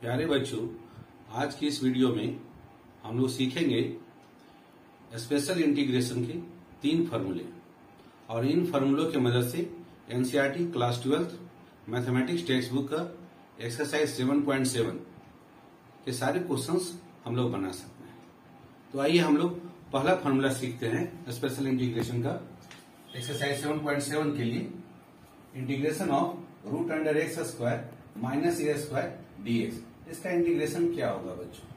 प्यारे बच्चों, आज की इस वीडियो में हम लोग सीखेंगे स्पेशल इंटीग्रेशन के तीन फार्मूले और इन फार्मूलों की मदद से NCERT class twelfth mathematics text book का एक्सरसाइज 7.7 के सारे क्वेश्चंस हम लोग बना सकते हैं। तो आइए हम लोग पहला फार्मूला सीखते हैं स्पेशल इंटीग्रेशन का एक्सरसाइज 7.7 के लिए। Integration of root under x square minus a square dx इसका इंटीग्रेशन क्या होगा बच्चों?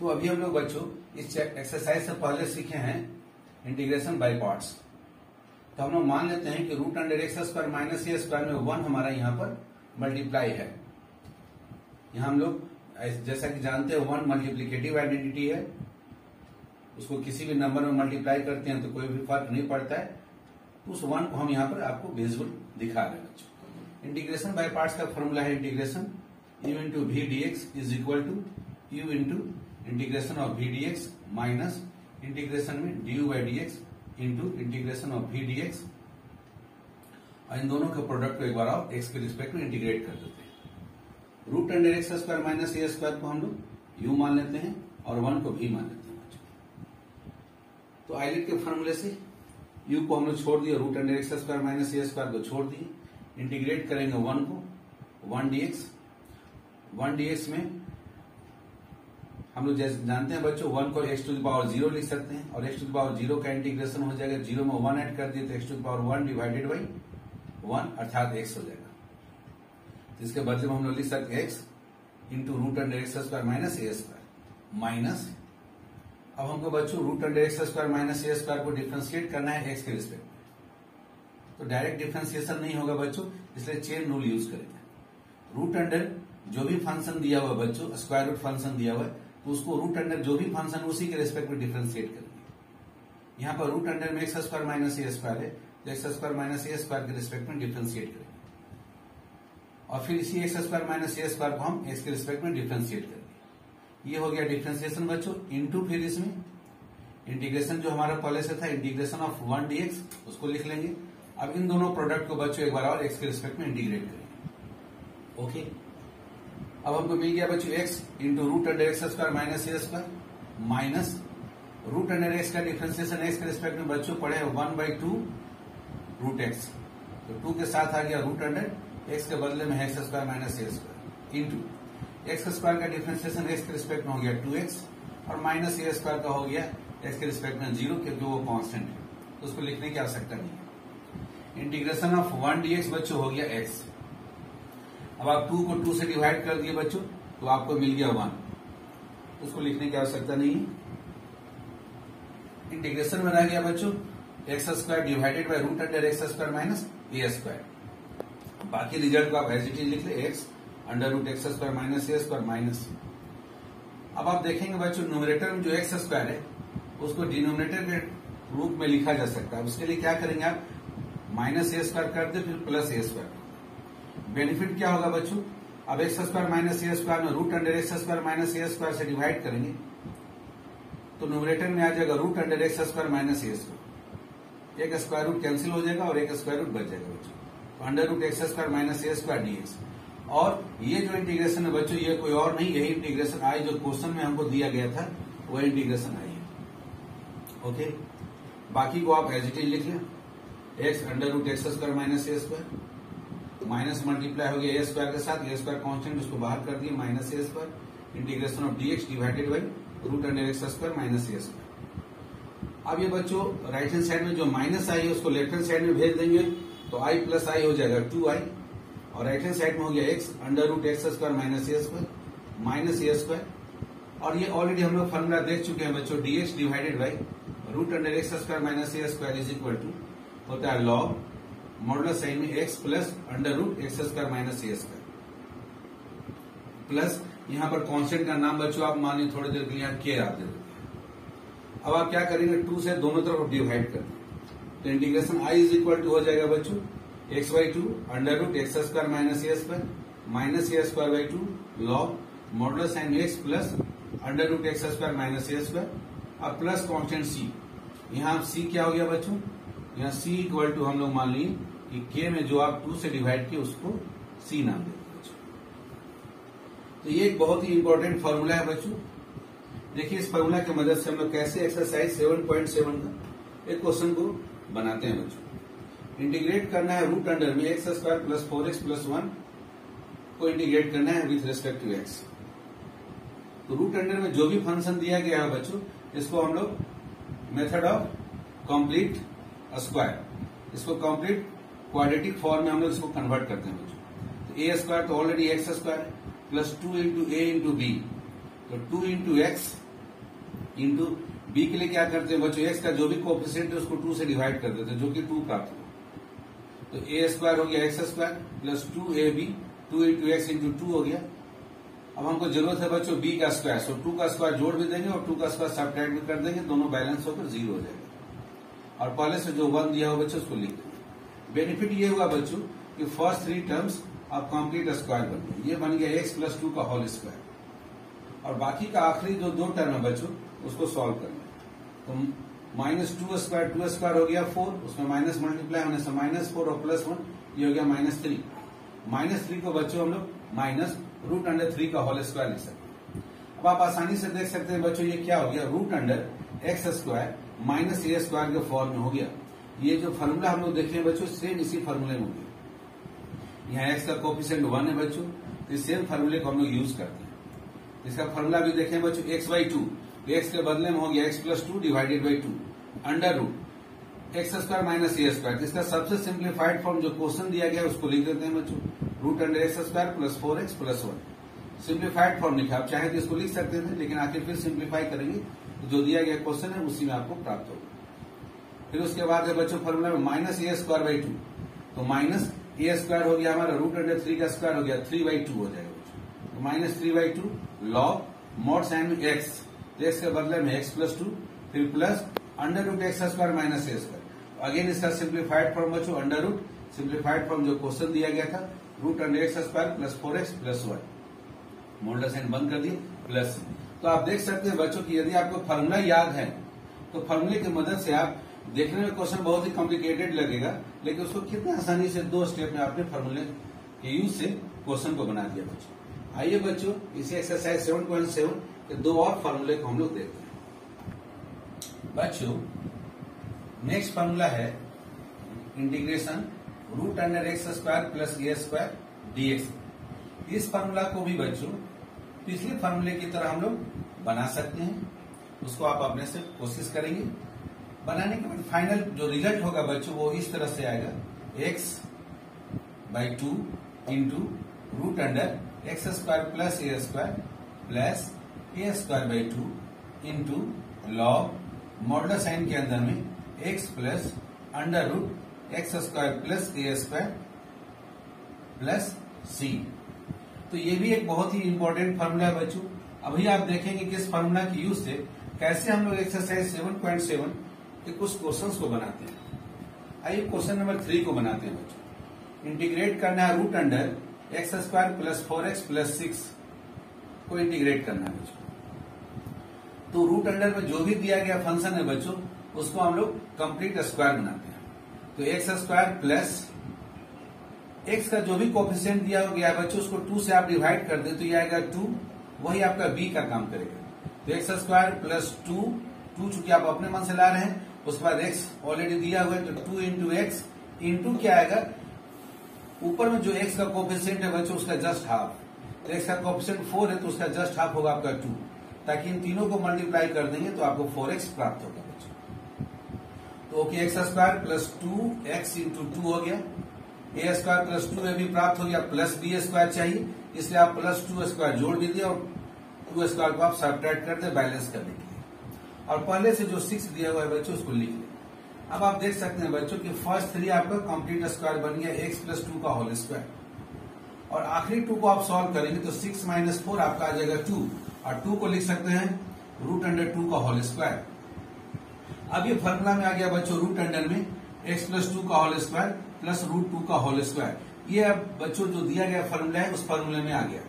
तो अभी हम लोग बच्चों, इस एक्सरसाइज से पहले सीखे हैं इंटीग्रेशन बाय पार्ट्स तो हम लोग मान लेते हैं कि root under x square minus a square में वन हमारा यहाँ पर मल्टीप्लाई है। यहाँ हम लोग जैसा कि जानते हैं वन मल्टीप्लीकेटिव आइडेंटिटी है। उसको किसी भी नंबर में मल्टीप्लाई करते हैं तो कोई भी फ़र्क नहीं पड़ता है। तो उस वन को हम यहाँ पर आपको विजुअल दिखा रहे हैं बच्चों। इंटीग्रेशन बाय पार्ट्स का फॉर्मूला है integration u into v d x is equal to u into integration of v d x minus integration में d u by d x into integration of v d x और इन दोनों के product को एक बार आप x के respect में इंटीग्रेट कर देते हैं। Root under x square minus a square को हम लोग यू मान लेते हैं और वन को भी मान लेते हैं। तो आईलेट के फॉर्मूले से यू को हम लोग छोड़ दिए root under x square minus a square को छोड़ दिए। इंटीग्रेट करेंगे वन को, वन डीएक्स वन डीएक्स में हम लोग जैसे जानते हैं बच्चों, वन को एक्स टू दावर ज़ीरो लिख सकते हैं और x to the power zero का इंटीग्रेशन हो जाएगा ज़ीरो में वन ऐड कर दिए तो x to the power one divided by one अर्थात एक्स हो जाएगा। तो इसके बदले में हम लोग लिख सकते हैं x into root under x square minus a square minus अब हमको बच्चों root under x square minus a square को डिफ्रेंशिएट करना है एक्स के रिस्पेक्ट तो डायरेक्ट डिफ्रेंसिएशन नहीं होगा बच्चों, इसलिए चेन रूल यूज़ करेंगे। रूट अंडर जो भी फ़ंक्शन दिया हुआ बच्चों स्क्वायर रूट फ़ंक्शन दिया हुआ तो उसको रूट अंडर जो भी फ़ंक्शन उसी के रिस्पेक्ट में डिफ्रेंशिएट करेंगे। यहाँ पर रूट अंडर में x square minus a square है तो x square minus a square के रिस्पेक्ट में डिफ्रेंशिएट करेंगे। और फिर इसी x square minus a square को हम एक्स के रिस्पेक्ट में डिफ्रेंशिएट करेंगे। ये हो गया डिफ्रेंसिएशन बच्चों इनटू फिर इसमें इंटीग्रेशन जो हमारा पहले से था इंटीग्रेशन ऑफ़ वन डीएक्स उसको लिख लेंगे। अब इन दोनों प्रोडक्ट को बच्चों एक बार और एक्स के रिस्पेक्ट में इंटीग्रेट करेंगे ओके अब हमको मिल गया बच्चों x into root under x square minus a square minus root under x का डिफ्रेंसिएशन एक्स के रिस्पेक्ट में बच्चों पढ़े one by two root x तो टू के साथ आ गया रूट अंडर एक्स के बदले में x square minus a square into x square का डिफ्रेंसिएशन एक्स के रिस्पेक्ट में हो गया टू एक्स और माइनस ए स्क्वायर का हो गया एक्स के रिस्पेक्ट में ज़ीरो क्योंकि वो कांस्टेंट है। तो उसको लिखने की आवश्यकता नहीं इंटीग्रेशन ऑफ़ वन डीएक्स बच्चों हो गया एक्स अब आप टू को टू से डिवाइड कर दिए बच्चों तो आपको मिल गया वन उसको लिखने की आवश्यकता नहीं है। इंटीग्रेशन में रह गया बच्चों x square divided by root under x square minus a square बाकी रिज़ल्ट को आप एज इट इज़ लिख ले x under root x square minus a square minus अब आप देखेंगे बच्चों न्यूमरेटर में जो एक्स स्क्वायर है, उसको डिनोमिनेटर के रूप में लिखा जा सकता है। उसके लिए क्या करेंगे आप? माइनस ए स्क्वायर कर दे, फिर प्लस ए स्क्वायर बेनिफिट क्या होगा बच्चों? अब x square minus a square में root under x square minus a square से डिवाइड करेंगे तो न्यूमरेटर में आ जाएगा root under x square minus a square. एक स्क्वायर रूट कैंसिल हो जाएगा और एक स्क्वायर रूट बच जाएगा बच्चों। Under root x square minus a square dx और ये जो इंटीग्रेशन है बच्चों, ये कोई और नहीं, यही इंटीग्रेशन आई जो क्वेश्चन में हमको दिया गया था, वह इंटीग्रेशन आई है। ओके बाकी को आप एज इट इज़ लिख लें। X under root x square minus a square minus multiply हो गया ए स्क्वायर के साथ ए स्क्वायर कॉन्स्टेंट उसको बाहर कर दिए minus a square integration of d x divided by root under x square minus a square अब ये बच्चों राइट हैंड साइड में जो माइनस आई है, उसको लेफ़्ट हैंड साइड में भेज देंगे तो आई प्लस आई हो जाएगा टू आई और राइट हैंड साइड में हो गया x under root x square minus a square minus a square और ये ऑलरेडी हम लोग फॉर्मूला देख चुके हैं बच्चों d x divided by root under x square minus a square is equal to होता है लॉग मॉडुलर साइन में x plus under root x square minus a square plus यहाँ पर कांस्टेंट का नाम बच्चों आप मान लीजिए थोड़ी देर के लिए के आप दे देते अब आप क्या करेंगे? टू से दोनों तरफ़ डिवाइड कर तो integration I is equal to हो जाएगा बच्चों x by two under root x square minus a square minus a square by two log modular sign x plus under root x square minus a square अब plus constant C यहाँ C क्या हो गया बच्चों? यहाँ सी equal to हम लोग मान ली कि के में जो आप टू से डिवाइड किए, उसको सी नाम देते तो ये एक बहुत ही इंपॉर्टेंट फॉर्मूला है बच्चों। देखिए, इस फॉर्मूला की मदद से हम लोग कैसे एक्सरसाइज 7.7 का एक क्वेश्चन को बनाते हैं बच्चों। इंटीग्रेट करना है रूट अंडर में x square plus four x plus one को इंटीग्रेट करना है विथ रेस्पेक्ट टू एक्स तो रूट अंडर में जो भी फ़ंक्शन दिया गया है बच्चों, इसको हम लोग मेथड ऑफ़ कंप्लीट स्क्वायर इसको कंप्लीट क्वाड्रेटिक फॉर्म में हम लोग इसको कन्वर्ट करते हैं बच्चों। तो ए स्क्वायर तो already x square plus two into a into b तो two into x into b के लिए क्या करते हैं बच्चों? एक्स का जो भी कोफिशियंट है उसको टू से डिवाइड कर देते हैं, जो कि टू प्राप्त हो तो ए स्क्वायर हो गया x square plus two a b two into x into two हो गया। अब हमको ज़रूरत है बच्चों बी का स्क्वायर सो टू का स्क्वायर जोड़ भी देंगे और टू का स्क्वायर सब्ट्रैक्ट भी कर देंगे, दोनों बैलेंस होकर ज़ीरो हो जाएगा। और पहले से जो वन दिया हो बच्चों, उसको लिख देंगे बेनिफिट ये हुआ बच्चों कि फ़र्स्ट थ्री टर्म्स अब कंप्लीट स्क्वायर बन गए। ये बन गया एक्स प्लस टू का होल स्क्वायर और बाकी का आखिरी जो दो टर्म है बच्चों, उसको सॉल्व करना तो minus two square two square हो गया फोर उसमें माइनस मल्टीप्लाई होने से माइनस फोर और प्लस वन ये हो गया माइनस थ्री माइनस थ्री को बच्चों हम लोग माइनस रूट अंडर थ्री का होल स्क्वायर लिख सकते हैं। अब आप आसानी से देख सकते हैं बच्चों, ये क्या हो गया? Root under x square minus a square के फॉर्म में हो गया। ये जो फॉर्मूला हम लोग देख हैं बच्चों सेम इसी फॉर्मूले में हो गया। यहाँ एक्स का कोफिशियंट वन है बच्चों तो सेम फॉर्मूले को हम लोग यूज़ करते हैं। इसका फॉर्मूला भी देखें बच्चों एक्स बाई टू एक्स के बदले में हो गया x plus two divided by two under root x square minus a square इसका सबसे सिंप्लीफाइड फॉर्म जो क्वेश्चन दिया गया उसको लिख देते हैं बच्चों। Root under x square plus four x plus one simplified form लिखा, आप चाहे तो इसको लिख सकते थे, लेकिन आखिर फिर सिंप्लीफाई करेंगे। जो दिया गया क्वेश्चन है, उसी में आपको प्राप्त होगा। फिर उसके बाद है बच्चों फॉर्मूला में minus a square by two तो माइनस ए स्क्वायर हो गया हमारा रूट अंडर थ्री का स्क्वायर हो गया थ्री बाई टू हो जाएगा बच्चों। तो minus three by two log mod sign में एक्स एक्स के बदले में एक्स प्लस टू फिर plus under root x square minus a square again इसका सिंप्लीफाइड फॉर्म बच्चों अंडर रूट सिंप्लीफाइड फॉर्म जो क्वेश्चन दिया गया था root under x square plus four x plus one moulder sign बंद कर दिए प्लस तो आप देख सकते हैं बच्चों की, यदि आपको फॉर्मूला याद है तो फॉर्मूले की मदद से आप देखने में क्वेश्चन बहुत ही कॉम्प्लिकेटेड लगेगा, लेकिन उसको कितने आसानी से दो स्टेप में आपने फॉर्मूले के यूज़ से क्वेश्चन को बना दिया बच्चों। आइए बच्चों, इसे एक्सरसाइज सेवन पॉइंट सेवन के दो और फॉर्मूले को हम लोग देखते हैं। बच्चों नेक्स्ट फॉर्मूला है integration root under x square plus a square dx इस फॉर्मूला को भी बच्चों पिछले फॉर्मूले की तरह हम लोग बना सकते हैं। उसको आप अपने से कोशिश करेंगे। बनाने के बाद फाइनल जो रिज़ल्ट होगा बच्चों, वो इस तरह से आएगा। X by two into root under x square plus a square plus a square by two into log model sign के अंदर में x plus under root x square plus a square plus c तो ये भी एक बहुत ही important formula है बच्चों। अभी आप देखेंगे कि इस फॉर्मूला की यूज़ से कैसे हम लोग एक्सरसाइज 7.7 के कुछ क्वेश्चंस को बनाते हैं। आइए क्वेश्चन नंबर थ्री को बनाते हैं बच्चों। इंटीग्रेट करना है root under x square plus four x plus six को इंटीग्रेट करना है बच्चों। तो रूट अंडर में जो भी दिया गया फ़ंक्शन है बच्चों, उसको हम लोग कंप्लीट स्क्वायर बनाते हैं। तो एक्स स्क्वायर प्लस एक्स का जो भी कोफिशियंट दिया हो गया बच्चों, उसको टू से आप डिवाइड कर दे तो ये आएगा टू वही आपका बी का काम करेगा। तो x square plus two two चूँकि आप अपने मन से ला रहे हैं, उसके बाद एक्स ऑलरेडी दिया हुआ है तो टू इंटू एक्स इंटू क्या आएगा? ऊपर में जो एक्स का कोफिशियंट है बच्चों, उसका जस्ट हाफ़ एक्स का कोफिशियंट फोर है तो उसका जस्ट हाफ़ होगा आपका टू ताकि इन तीनों को मल्टीप्लाई कर देंगे तो आपको फोर एक्स प्राप्त होगा बच्चों। तो okay x square plus two x into two हो गया। A square plus two a भी प्राप्त हो गया प्लस बी स्क्वायर चाहिए, इसलिए आप प्लस टू स्क्वायर जोड़ दीजिए और टू स्क्वायर को आप सब्ट्रैक्ट कर दे बैलेंस करने के लिए। और पहले से जो सिक्स दिया हुआ है बच्चों, उसको लिख लें। अब आप देख सकते हैं बच्चों की फ़र्स्ट थ्री आपका कंप्लीट स्क्वायर बन गया एक्स प्लस टू का होल स्क्वायर और आखिरी टू को आप सॉल्व करेंगे तो सिक्स माइनस फोर आपका आ जाएगा टू और टू को लिख सकते हैं रूट अंडर टू का होल स्क्वायर अब ये फॉर्मूला में आ गया बच्चों रूट अंडर में एक्स प्लस टू का whole square plus root two का होल स्क्वायर। ये अब बच्चों जो दिया गया फॉर्मूला है, उस फॉर्मूले में आ गया।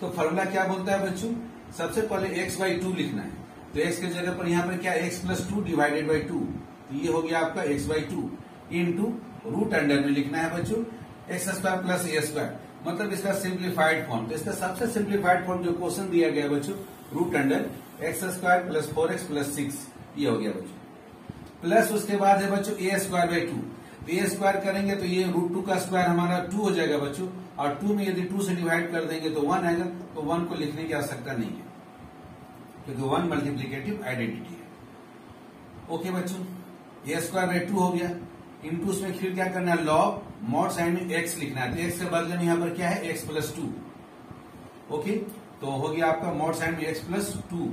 तो फॉर्मूला क्या बोलता है बच्चों? सबसे पहले एक्स बाई टू लिखना है। तो एक्स के जगह पर यहाँ पर क्या x plus two divided by two ये हो गया आपका x by two into root under में लिखना है बच्चों। X square plus a square मतलब इसका सिंप्लीफाइड फॉर्म तो इसका सबसे सिंप्लीफाइड फॉर्म जो क्वेश्चन दिया गया बच्चों root under x square plus four x plus six ये हो गया बच्चों। प्लस उसके बाद है बच्चों a square by two a square करेंगे तो ये रूट टू का स्क्वायर हमारा टू हो जाएगा बच्चों। और टू में यदि टू से डिवाइड कर देंगे तो वन आएगा तो वन को लिखने की आवश्यकता नहीं है। क्योंकि वन मल्टीप्लीकेटिव आइडेंटिटी है। ओके बच्चों ए स्क्वायर बाई टू हो गया। इंटू उसमें फिर क्या करना है? लॉग मॉड साइन में एक्स लिखना है। तो एक्स के बदले में यहाँ पर क्या है? एक्स प्लस टू ओके तो हो गया आपका मॉड साइन में x plus two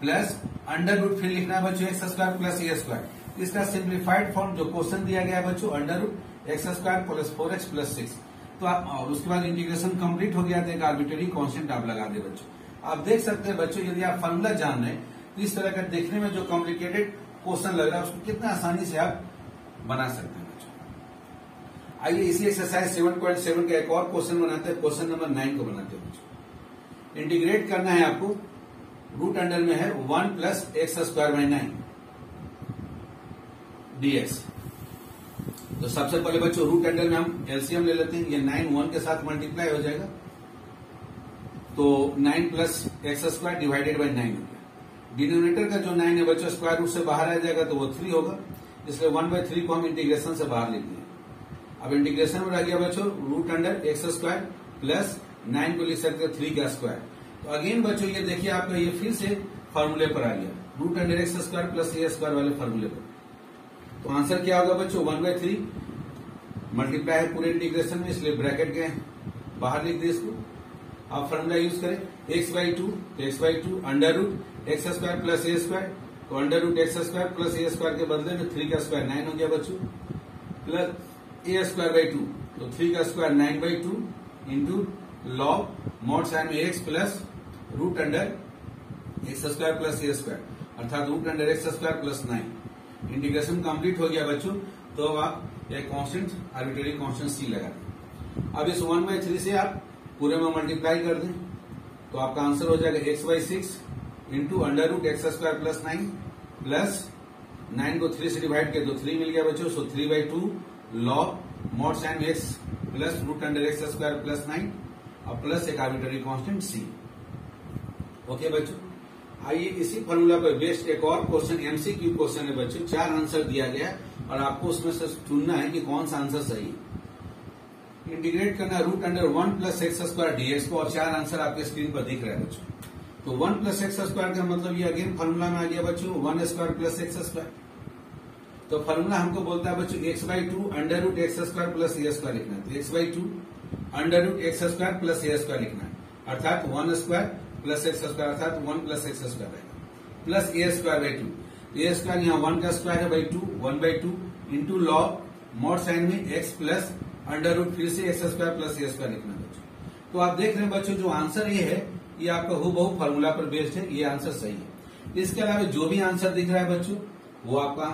plus under root फिर लिखना है बच्चों x square plus a square इसका सिंप्लीफाइड फॉर्म जो क्वेश्चन दिया गया है बच्चों under root x square plus four x plus six तो आप, और उसके बाद इंटीग्रेशन कंप्लीट हो गया तो एक आर्बिटरी कॉन्स्टेंट आप लगा दे बच्चों। आप देख सकते हैं बच्चों, यदि आप फॉर्मूला जान रहे तो इस तरह का देखने में जो कॉम्प्लिकेटेड क्वेश्चन लग रहा है, उसको कितना आसानी से आप बना सकते हैं बच्चों। आइए इसी एक्सरसाइज 7.7 का एक और क्वेश्चन बनाते हैं क्वेश्चन नंबर नाइन को बनाते हैं बच्चों। इंटीग्रेट करना है आपको। रूट अंडर में है one plus x square by nine dx तो सबसे पहले बच्चों रूट अंडर में हम एलसीएम ले लेते हैं। ये नाइन वन के साथ मल्टीप्लाई हो जाएगा। तो nine plus x square divided by nine हो गया डिनोमिनेटर का जो नाइन है, बच्चों स्क्वायर रूट से बाहर आ जाएगा तो वो थ्री होगा। इसलिए वन बाई थ्री को हम इंटीग्रेशन से बाहर लिख दिए अब इंटीग्रेशन में रह गया बच्चों root under x square plus nine को लिख सकते थ्री का स्क्वायर तो अगेन बच्चों, ये देखिए आपका ये फिर से फॉर्मूले पर आ गया। Root under x square plus a square वाले फॉर्मूले पर। तो आंसर क्या होगा बच्चों? वन बाय थ्री मल्टीप्लाई है पूरे इंटीग्रेशन में, इसलिए ब्रैकेट के बाहर लिख दिए इसको। आप फॉर्मूला यूज़ करें। X by two x by two under root x square plus a square तो under root x square plus a square के बदले में थ्री का स्क्वायर नाइन हो गया बच्चों। Plus a square by two तो थ्री का square nine by two into log mod sign में x plus root under x square plus a square अर्थात root under x square plus nine integration complete हो गया बच्चों तो अब आप एक कांस्टेंट आर्बिटरी कांस्टेंट सी लगा दें। अब इस वन बाई थ्री से आप पूरे में मल्टीप्लाई कर दें तो आपका आंसर हो जाएगा x by six into under root x square plus nine plus nine को थ्री से डिवाइड किया तो थ्री मिल गया बच्चों so three by two log mod sine x plus root under x square plus nine और प्लस एक arbitrary constant C okay बच्चों? आइए इसी फॉर्मूला पर बेस्ड एक और क्वेश्चन एमसीक्यू क्वेश्चन है बच्चों। चार आंसर दिया गया और आपको उसमें से चुनना है कि कौन सा आंसर सही इंटीग्रेट करना root under one plus x square dx को और चार आंसर आपके स्क्रीन पर दिख रहे हैं बच्चों। तो वन प्लस एक्स स्क्वायर का मतलब ये अगेन फॉर्मूला में आ गया बच्चों one square plus x square तो फॉर्मूला हमको बोलता है बच्चों x by two under root x square plus a square लिखना है। X by two under root x square plus a square लिखना है। अर्थात one square plus x square अर्थात वन प्लस एक्स स्क्वायर रहेगा plus a square by two. A square यहाँ one का square है by two, one by two into log mod sign में x plus under root फिर से x square plus a square लिखना बच्चों। तो आप देख रहे हैं बच्चों, जो आंसर ये है, ये आपका हु बहु फॉर्मूला पर बेस्ड है, ये आंसर सही है। इसके अलावा जो भी आंसर दिख रहा है बच्चों, वो आपका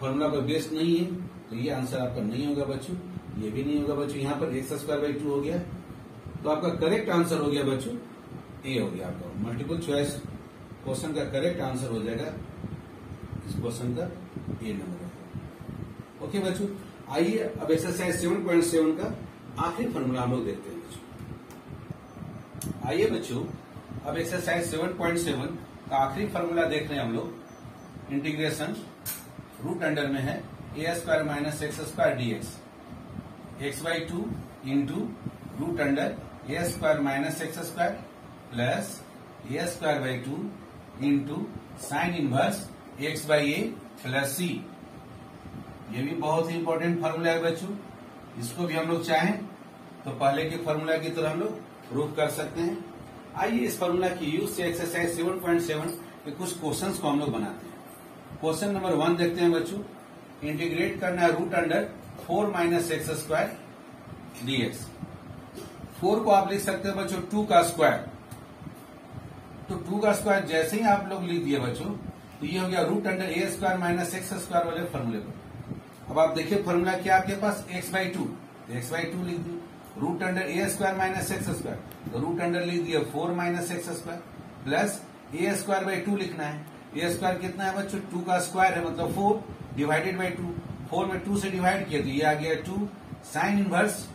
फॉर्मूला पर बेस्ड नहीं है तो ये आंसर आपका नहीं होगा बच्चों। ये भी नहीं होगा बच्चों, यहाँ पर एक्स स्क्वायर बाई टू हो गया। तो आपका करेक्ट आंसर हो गया बच्चों। ए हो गया आपका। मल्टीपल चॉइस क्वेश्चन का करेक्ट आंसर हो जाएगा इस क्वेश्चन का ए नंबर ओके बच्चों, आइए अब एक्सरसाइज सेवन पॉइंट सेवन का आखिरी फॉर्मूला हम लोग देखते हैं बच्चों। आइए बच्चों, अब एक्सरसाइज सेवन पॉइंट सेवन का आखिरी फॉर्मूला देख रहे हैं हम लोग। इंटीग्रेशन रूट अंडर में है। A square minus x square dx x by two into root under a square minus x square plus a square by two into sine inverse x by a plus c ये भी बहुत ही important formula है बच्चों। इसको भी हम लोग चाहें तो पहले के फॉर्मूला की तरह हम लोग प्रूफ कर सकते हैं। आइए इस फॉर्मूला की यूज़ से एक्सरसाइज 7.7 के कुछ क्वेश्चन को हम लोग बनाते हैं। क्वेश्चन नंबर वन देखते हैं बच्चों। इंटीग्रेट करना है root under four minus x square dx four को आप लिख सकते हैं बच्चों टू का स्क्वायर टू का स्क्वायर जैसे ही आप लोग लिख दिए बच्चों तो ये हो गया root under a square minus x square वाले फॉर्मूले पर अब आप देखिए फॉर्मूला क्या आपके पास? X by two x by two लिख दिए root under a square minus x square तो रूट अंडर लिख दिया four minus x square plus a square by two लिखना है। ए स्क्वायर कितना है बच्चों? टू का स्क्वायर है मतलब four divided by two four में टू से डिवाइड किया तो ये आ गया two sine inverse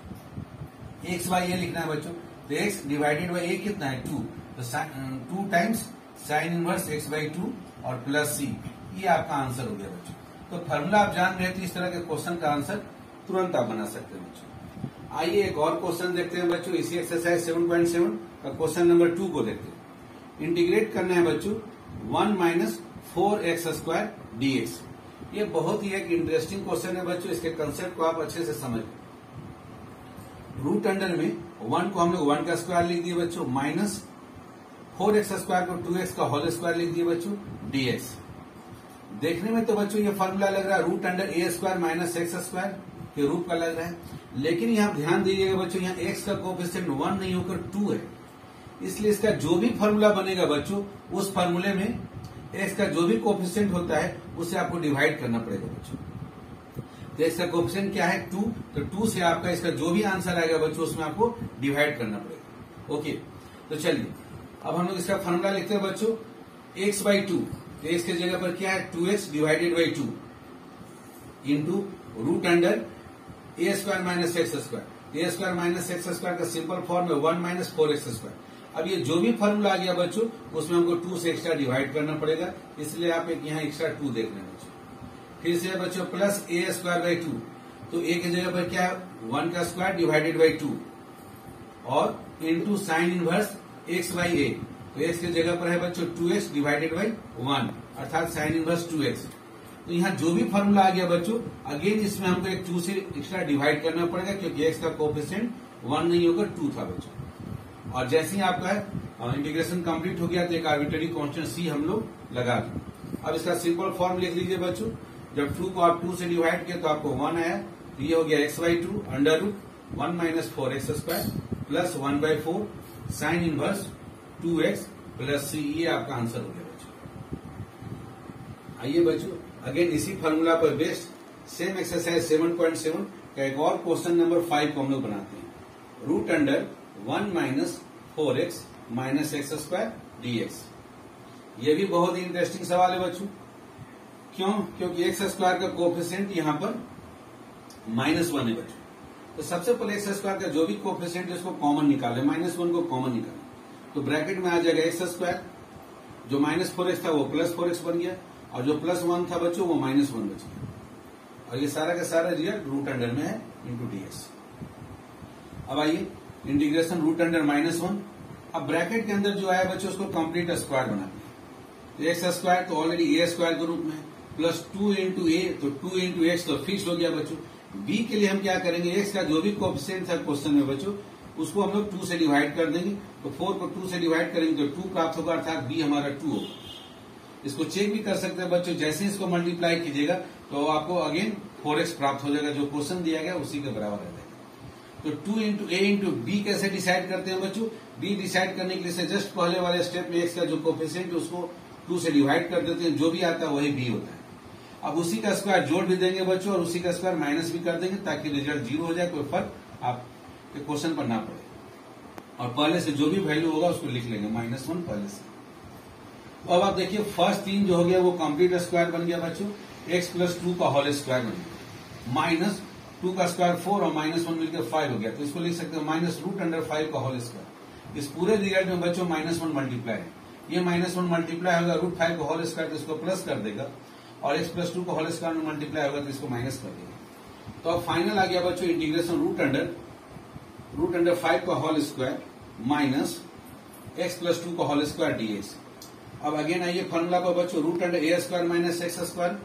x by a लिखना है बच्चों। तो एक्स डिवाइडेड बाई ए कितना है? टू तो two times sine inverse x by two और प्लस सी ये आपका आंसर हो गया बच्चों। तो फॉर्मूला आप जान रहे थे इस तरह के क्वेश्चन का आंसर तुरंत आप बना सकते हैं बच्चों। आइए एक और क्वेश्चन देखते हैं बच्चों। इसी एक्सरसाइज 7.7 का क्वेश्चन नंबर टू को देखते हैं। इंटीग्रेट करना है बच्चों। One minus four x square d x ये बहुत ही एक इंटरेस्टिंग क्वेश्चन है बच्चों। इसके कंसेप्ट को आप अच्छे से समझ रूट अंडर में वन को हम लोग वन का स्क्वायर लिख दिए बच्चों। माइनस फोर एक्स स्क्वायर को टू एक्स का होल स्क्वायर लिख दिए बच्चों डीएक्स देखने में तो बच्चों ये फॉर्मूला लग रहा है root under a square minus x square के रूप का लग रहा है। लेकिन यहाँ ध्यान दीजिएगा बच्चों, यहाँ एक्स का कोफिशियंट वन नहीं होकर टू है। इसलिए इसका जो भी फॉर्मूला बनेगा बच्चों, उस फॉर्मूले में एक्स का जो भी कोफिशियंट होता है, उसे आपको डिवाइड करना पड़ेगा बच्चों। तो एक्स का कोफिशियंट क्या है? टू तो टू से आपका इसका जो भी आंसर आएगा बच्चों, उसमें आपको डिवाइड करना पड़ेगा। ओके तो चलिए। अब हम लोग इसका फॉर्मूला लिखते हैं बच्चों एक्स बाई टू एक्स की जगह पर क्या है? Two x divided by two into root under a square minus x square a square minus x square का सिंपल फॉर्म है one minus four x square अब ये जो भी फॉर्मूला आ गया बच्चों, उसमें हमको टू से एक्स्ट्रा डिवाइड करना पड़ेगा। इसलिए आप एक यहाँ एक्स्ट्रा टू देख रहे हैं बच्चों। फिर से बच्चों plus a square by two तो ए की जगह पर क्या है? वन का स्क्वायर डिवाइडेड बाई टू और into sine inverse x by a. तो एक्स की जगह पर है बच्चों two x divided by one, अर्थात साइन इनवर्स टू एक्स। तो यहाँ जो भी फॉर्मूला आ गया बच्चों अगेन इसमें हमको एक टू से एक्स्ट्रा डिवाइड करना पड़ेगा, क्योंकि एक्स का कोफिशियंट वन नहीं होकर टू था बच्चों। और जैसे ही आपका इंटीग्रेशन कंप्लीट हो गया तो एक आर्बिटरी कॉन्स्टेंट सी हम लोग लगा दें। अब इसका सिंपल फॉर्म लिख लीजिए बच्चों। जब टू को आप टू से डिवाइड किया तो आपको वन आया। तो ये हो गया x by two under root one minus four x square plus one by four sine inverse two x plus c, ये आपका आंसर हो गया बच्चों। आइए बच्चों, अगेन इसी फॉर्मूला पर based same exercise seven point seven का एक और क्वेश्चन नंबर फाइव को हम लोग बनाते हैं। Root under one minus four x minus x square d x ये भी बहुत ही इंटरेस्टिंग सवाल है बच्चों। क्यों? क्योंकि एक्स स्क्वायर का कोफिशियंट यहाँ पर माइनस वन है बच्चों। तो सबसे पहले एक्स स्क्वायर का जो भी कोफिशियंट है उसको कॉमन निकाले माइनस वन को कॉमन निकाले। तो ब्रैकेट में आ जाएगा एक्स स्क्वायर, जो माइनस फोर एक्स था वो प्लस फोर एक्स बन गया, और जो प्लस वन था बच्चों वो माइनस वन बच गया। और ये सारा का सारा रिज़ल्ट रूट अंडर में है इंटू डी एक्स अब आइए, integration root under minus one. अब ब्रैकेट के अंदर जो आया बच्चों, उसको कंप्लीट स्क्वायर बना दिया। एक्स स्क्वायर तो ऑलरेडी ए स्क्वायर के रूप में प्लस टू इंटू ए तो टू इंटू एक्स तो फिक्स हो गया बच्चों। बी के लिए हम क्या करेंगे? एक्स का जो भी कोफिशियंट था क्वेश्चन में बच्चों उसको हम लोग टू से डिवाइड कर देंगे। तो फोर को टू से डिवाइड करेंगे तो टू प्राप्त होगा, अर्थात बी हमारा टू होगा। इसको चेक भी कर सकते हैं बच्चों, जैसे इसको मल्टीप्लाई कीजिएगा तो आपको अगेन फोर एक्स प्राप्त हो जाएगा, जो क्वेश्चन दिया गया, उसी के बराबर रह जाएगा तो two into A into B कैसे डिसाइड करते हैं बच्चों? बी डिसाइड करने के लिए जस्ट पहले वाले स्टेप में एक्स का जो कोफिशियंट उसको टू से डिवाइड कर देते हैं, जो भी आता है, वही बी होता है। अब उसी का स्क्वायर जोड़ भी देंगे बच्चों, और उसी का स्क्वायर माइनस भी कर देंगे ताकि रिज़ल्ट ज़ीरो हो जाए, कोई फ़र्क आपके क्वेश्चन पर ना पड़े। और पहले से जो भी वैल्यू होगा उसको लिख लेंगे माइनस वन पहले से। तो अब आप देखिए फ़र्स्ट तीन जो हो गया, वो कंप्लीट स्क्वायर बन गया बच्चों। एक्स प्लस टू का होल स्क्वायर बन गया। माइनस टू का स्क्वायर फोर और माइनस वन मिलकर फाइव हो गया। तो इसको लिख सकते हैं माइनस रूट अंडर फाइव का होल स्क्वायर इस पूरे रिज़ल्ट में बच्चों माइनस वन मल्टीप्लाई है। ये माइनस वन मल्टीप्लाई होगा रूट फाइव का होल स्क्वायर तो इसको प्लस कर देगा। और एक्स प्लस टू को होल स्क्वायर में मल्टीप्लाई होगा तो इसको माइनस कर देगा। तो अब फाइनल आ गया बच्चों integration root under root under five का whole square minus X plus two का होल स्क्वायर डीएक्स अब अगेन आइए फॉर्मूला पर बच्चों root under A square minus X square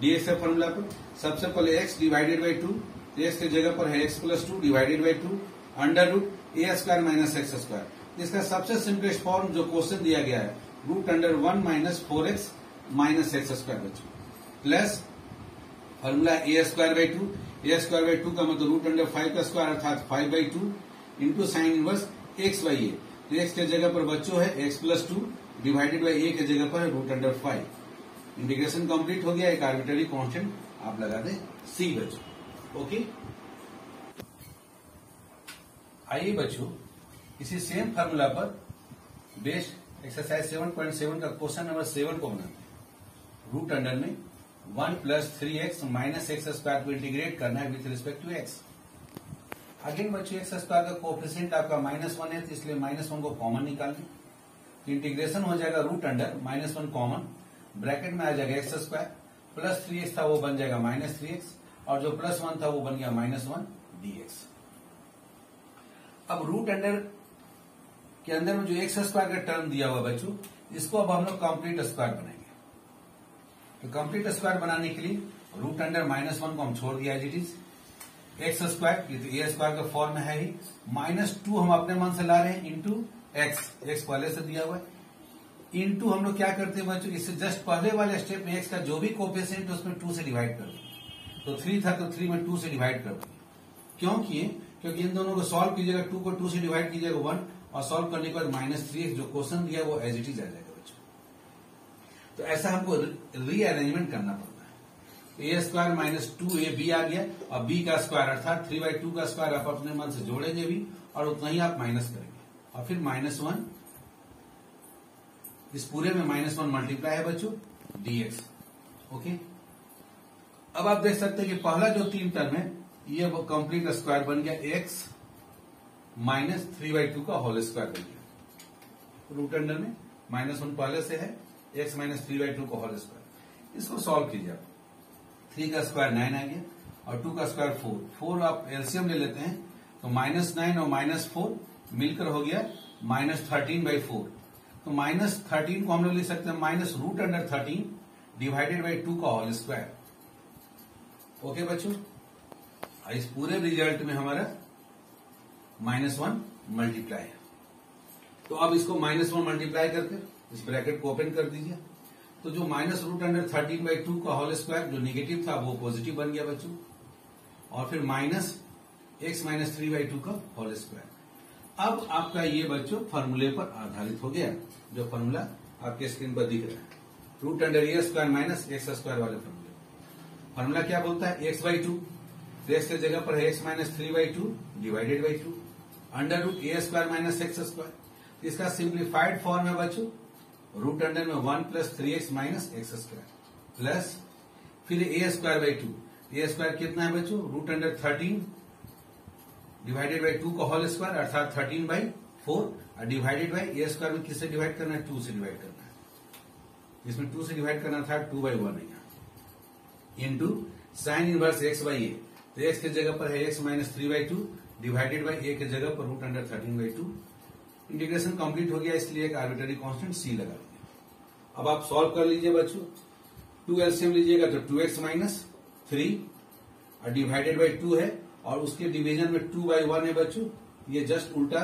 DX का फॉर्मूला पर सबसे पहले X divided by two X की जगह पर है X plus two divided by two under root A square minus X square इसका सबसे सिंपलेस्ट फॉर्म जो क्वेश्चन दिया गया है root under one minus four X minus X square बच्चों plus formula A square by two A square by two का मतलब root under five का स्क्वायर अर्थात five by two into sine inverse X by A तो x के जगह पर बच्चों है X plus two divided by A के जगह पर है root under five integration complete हो गया, एक आर्बिटरी कांस्टेंट आप लगा दें सी बच्चों ओके आइए बच्चों, इसी सेम फार्मूला पर बेस्ड एक्सरसाइज 7.7 का क्वेश्चन नंबर सेवन को बनाते हैं। रूट अंडर में one plus three X minus X square को इंटीग्रेट करना है with respect to X. Again बच्चों, एक्स स्क्वायर का कोफिशियंट आपका माइनस वन है तो इसलिए माइनस वन को कॉमन निकाल लें इंटीग्रेशन हो जाएगा root under minus one common, bracket में आ जाएगा X square, plus three X था वो बन जाएगा माइनस थ्री एक्स, और जो प्लस वन था वो बन गया माइनस वन डी एक्स। अब रूट अंडर के अंदर में जो एक्स स्क्वायर का टर्म दिया हुआ बच्चों, इसको अब हम लोग कंप्लीट स्क्वायर बनाएँगे। तो कंप्लीट स्क्वायर बनाने के लिए रूट अंडर माइनस वन को हम छोड़ दिया as it is X square ये तो ए स्क्वायर का फॉर्म है ही. माइनस टू हम अपने मन से ला रहे हैं इंटू एक्स एक्स पहले से दिया हुआ है. इंटू हम लोग क्या करते हैं बच्चों? इससे जस्ट पहले वाले स्टेप में एक्स का जो भी है, उसमें टू से डिवाइड कर तो थ्री था तो थ्री में टू से डिवाइड कर दो। क्यों किए? क्योंकि इन दोनों को सॉल्व कीजिएगा टू को टू से डिवाइड कीजिएगा वन और सॉल्व करने के बाद माइनस थ्री जो क्वेश्चन दिया वो एज इट इज़ आ जाएगा तो ऐसा हमको रीअरेंजमेंट करना पड़ता है। A square minus two A B आ गया, और बी का स्क्वायर अर्थात थ्री बाई टू का स्क्वायर आप अपने मन से जोड़ेंगे भी, और उतना ही आप माइनस करेंगे। और फिर माइनस वन इस पूरे में माइनस वन मल्टीप्लाई है बच्चों डीएक्स ओके अब आप देख सकते हैं कि पहला जो तीन टर्म है, ये कंप्लीट स्क्वायर बन गया X minus three by two का होल स्क्वायर बन गया। रूट अंडर में माइनस वन पहले से है X minus three by two का होल स्क्वायर इसको सॉल्व कीजिए आप। थ्री का स्क्वायर नाइन आ गया और टू का स्क्वायर फोर फोर आप एलसीएम ले लेते हैं तो माइनस नाइन और माइनस फोर मिलकर हो गया माइनस थर्टीन बाई फोर तो माइनस थर्टीन को हम लोग लिख सकते हैं minus root under thirteen divided by two का होल स्क्वायर ओके बच्चों? इस पूरे रिज़ल्ट में हमारा माइनस वन मल्टीप्लाई है। तो अब इसको माइनस वन मल्टीप्लाई करके इस ब्रैकेट को ओपन कर दीजिए। तो जो minus root under thirteen by two का होल स्क्वायर, जो निगेटिव था, वो पॉजिटिव बन गया बच्चों। और फिर minus X minus three by two का होल स्क्वायर। अब आपका ये बच्चों फॉर्मूले पर आधारित हो गया, जो फॉर्मूला आपके स्क्रीन पर दिख रहा है। Root under A square minus X square वाले फॉर्मूले। फॉर्मूला क्या बोलता है? X by two. तो एक्स की जगह पर है X minus three by two divided by two. Under root A square minus X square. इसका सिंप्लीफाइड फॉर्म है बच्चों। रूट अंडर में one plus three X minus X square plus फिर A square by two. A square कितना है बच्चों? Root under thirteen divided by two का whole square, अर्थात थर्टीन बाई फोर, और डिवाइडेड बाई ए स्क्वायर में किससे डिवाइड करना है? टू से डिवाइड करना है। इसमें टू से डिवाइड करना था, टू बाई वन है two sine inverse X by A तो एक्स की जगह पर है X minus three by two, divided by A के जगह पर root under thirteen by two. Integration complete हो गया, इसलिए एक आर्बिटरी कांस्टेंट सी लगा दिया। अब आप सॉल्व कर लीजिए बच्चों। टू एलसीएम लीजिएगा तो टू एक्स माइनस थ्री और डिवाइडेड बाई टू है, और उसके डिवीज़न में टू बाई वन है बच्चों। ये जस्ट उल्टा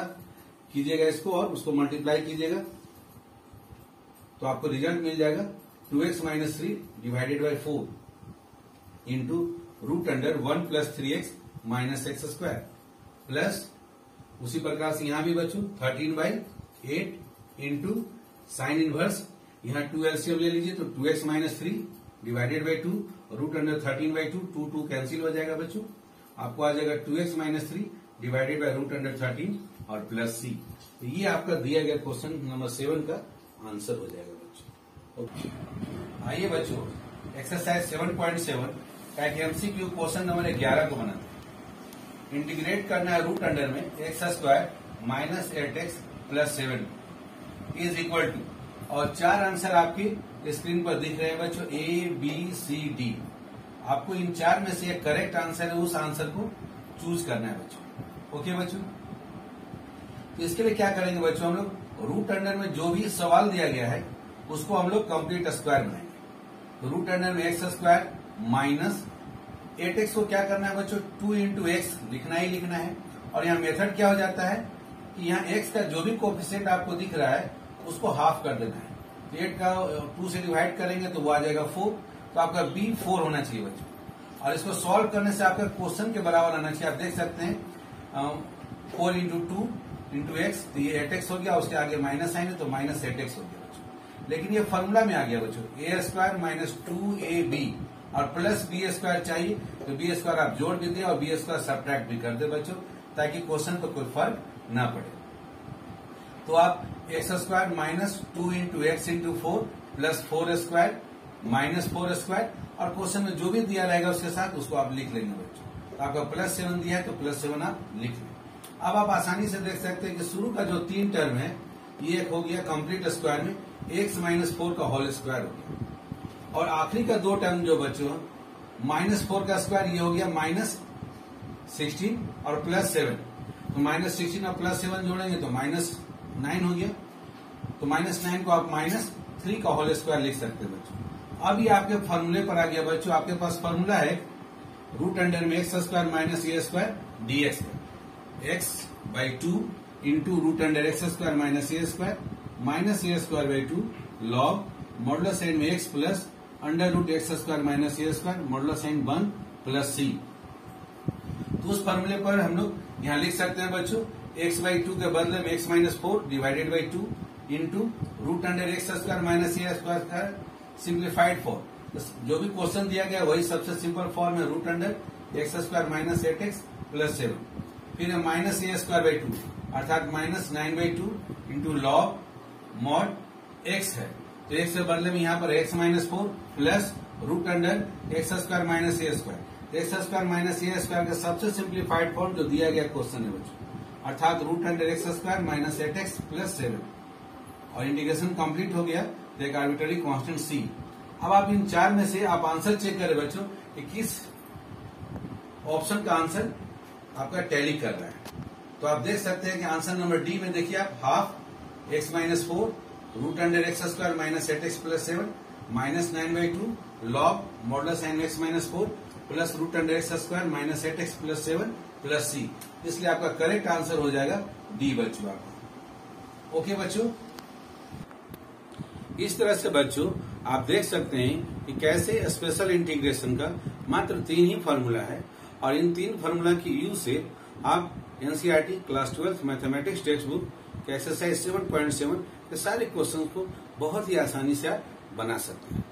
कीजिएगा इसको और उसको मल्टीप्लाई कीजिएगा। तो आपको रिज़ल्ट मिल जाएगा two X minus three divided by four into root under one plus three X minus X square plus उसी प्रकार से यहाँ भी बच्चों thirteen by eight into sine inverse यहाँ टू एलसीएम ले लीजिए तो two X minus three divided by two root under thirteen by two two two cancel हो जाएगा बच्चों। आपको आ जाएगा two X minus three divided by root under thirteen और प्लस सी तो ये आपका दिया गया क्वेश्चन नंबर सेवन का आंसर हो जाएगा बच्चों। आइए बच्चों एक्सरसाइज सेवन पॉइंट सेवन का एक एमसीक्यू क्वेश्चन नंबर ग्यारह को बनाते इंटीग्रेट करना है रूट अंडर में X square minus eight X plus seven is equal to और चार आंसर आपकी स्क्रीन पर दिख रहे हैं बच्चों ए बी सी डी आपको इन चार में से एक करेक्ट आंसर है, उस आंसर को चूज़ करना है बच्चों। ओके बच्चों? तो इसके लिए क्या करेंगे बच्चों हम लोग? रूट अंडर में जो भी सवाल दिया गया है, उसको हम लोग कंप्लीट स्क्वायर बनाएँगे। रूट अंडर में X square minus eight X को क्या करना है बच्चों? टू इंटू एक्स लिखना ही लिखना है। और यहाँ मेथड क्या हो जाता है? कि यहाँ एक्स का जो भी कोफिशियंट आपको दिख रहा है, उसको हाफ़ कर देना है। तो एट का टू से डिवाइड करेंगे तो वो आ जाएगा फोर तो आपका बी फोर होना चाहिए बच्चों। और इसको सॉल्व करने से आपका क्वेश्चन के बराबर आना चाहिए। आप देख सकते हैं four into two into X तो ये एट एक्स हो गया, उसके आगे माइनस आएँगे तो माइनस एट एक्स हो गया बच्चों। लेकिन ये फॉर्मूला में आ गया बच्चों। A square minus two A B और प्लस बी स्क्वायर चाहिए तो बी स्क्वायर आप जोड़ भी दें और बी स्क्वायर सब्ट्रैक्ट भी कर दे बच्चों, ताकि क्वेश्चन पर कोई फ़र्क ना पड़े। तो आप X square minus two into X into four plus four square minus four square और क्वेश्चन में जो भी दिया रहेगा उसके साथ उसको आप लिख लेंगे बच्चों। तो आपका प्लस सेवन दिया है तो प्लस सेवन आप लिख लें। अब आप आसानी से देख सकते हैं कि शुरू का जो तीन टर्म है, ये एक हो गया कंप्लीट स्क्वायर में एक्स माइनस फोर का होल स्क्वायर हो गया। और आखिरी का दो टर्म जो बच्चों माइनस फोर का स्क्वायर ये हो गया माइनस सिक्सटीन और प्लस सेवन तो माइनस सिक्सटीन और प्लस सेवन जोड़ेंगे तो माइनस नाइन हो गया। तो माइनस नाइन को आप माइनस थ्री का होल स्क्वायर लिख सकते हैं बच्चों। अब ये आपके फॉर्मूले पर आ गया बच्चों, आपके पास फॉर्मूला है रूट अंडर में X square minus A square D X X by two into root under X square minus A square minus A square by two log model sign में X plus under root X square minus A square model sign one plus C तो उस फॉर्मूले पर हम लोग यहाँ लिख सकते हैं बच्चों एक्स बाई टू के बदले में X minus four divided by two into root under X square minus A square का सिंप्लीफाइड फॉर्म जो भी क्वेश्चन दिया गया, वही सबसे सिंपल फॉर्म है root under X square minus eight X plus seven फिर minus A square by two अर्थात minus nine by two into log mod X है। तो एक्स के बदले में यहाँ पर X minus four plus root under X square minus A square X square minus A square का सबसे सिंप्लीफाइड फॉर्म जो दिया गया क्वेश्चन है बच्चों। अर्थात root under X square minus eight X plus seven और इंटीग्रेशन कंप्लीट हो गया। तो एक आर्बिटरी कांस्टेंट सी अब आप इन चार में से आप आंसर चेक करें बच्चों कि किस ऑप्शन का आंसर आपका टैली कर रहा है। तो आप देख सकते हैं कि आंसर नंबर डी में देखिए आप half X minus four root under X square minus eight X plus seven minus nine by two log model sign X minus four plus root under X square minus eight X plus seven plus C इसलिए आपका correct answer हो जाएगा D बच्चों आपका। Okay बच्चों? इस तरह से बच्चों, आप देख सकते हैं कि कैसे स्पेशल इंटीग्रेशन का मात्र तीन ही फॉर्मूला है और इन तीन फॉर्मूला की यूज़ से आप NCERT class twelfth mathematics textbook exercise seven point seven के सारे क्वेश्चन को बहुत ही आसानी से आप बना सकते हैं।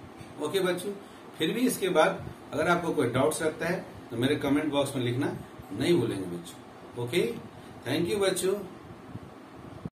ओके बच्चों? फिर भी इसके बाद अगर आपको कोई डाउट्स रहता है तो मेरे कमेंट बॉक्स में लिखना नहीं भूलेंगे बच्चों। ओके थैंक यू बच्चों।